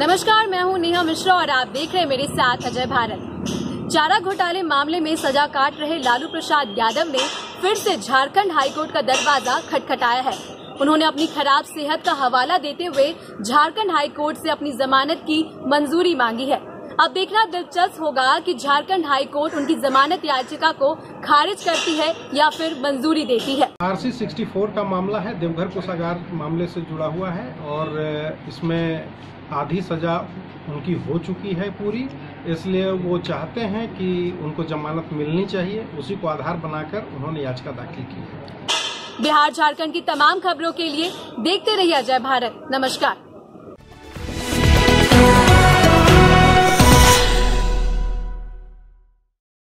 नमस्कार, मैं हूँ नेहा मिश्रा और आप देख रहे हैं मेरे साथ अजय भारत। चारा घोटाले मामले में सजा काट रहे लालू प्रसाद यादव ने फिर से झारखंड हाईकोर्ट का दरवाज़ा खटखटाया है। उन्होंने अपनी खराब सेहत का हवाला देते हुए झारखंड हाईकोर्ट से अपनी जमानत की मंजूरी मांगी है। अब देखना दिलचस्प होगा कि झारखंड हाईकोर्ट उनकी जमानत याचिका को खारिज करती है या फिर मंजूरी देती है। आरसी 64 का मामला है, देवघर कोषागार मामले से जुड़ा हुआ है और इसमें आधी सजा उनकी हो चुकी है पूरी, इसलिए वो चाहते हैं कि उनको जमानत मिलनी चाहिए। उसी को आधार बनाकर उन्होंने याचिका दाखिल की है। बिहार झारखंड की तमाम खबरों के लिए देखते रहिए अजय भारत। नमस्कार।